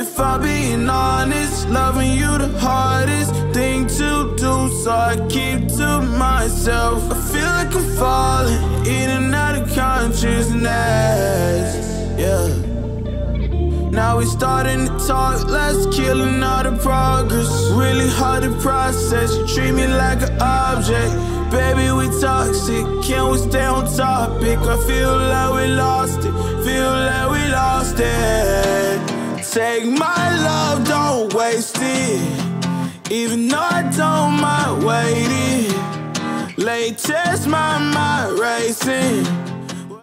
If I'm being honest, loving you the hardest thing to do, so I keep to myself. I feel like I'm falling in and out of consciousness. Yeah. Now we starting to talk, let's killing all the progress. Really hard to process, you treat me like an object. Baby, we toxic, can we stay on topic? I feel like we lost it, feel like we lost it. Take my love, don't waste it. Even though I don't mind waiting. Late test, my mind racing.